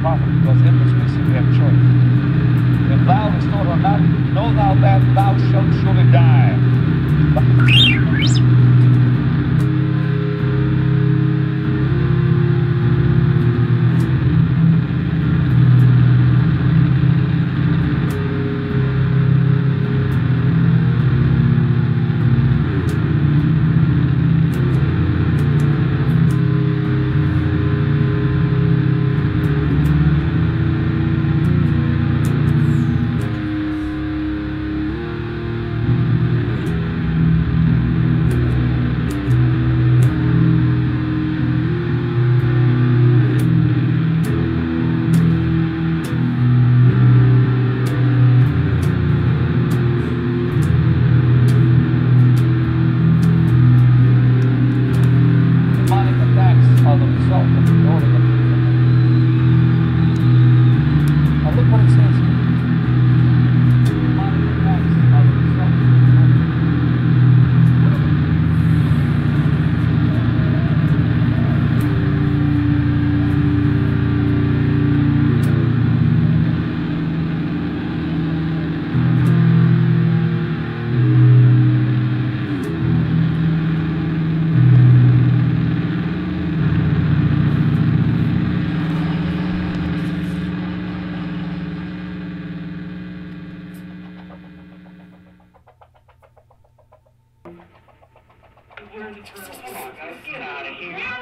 prophet, because in this mission we have choice. If thou restore her not, know thou that thou shalt surely die. Get out of here.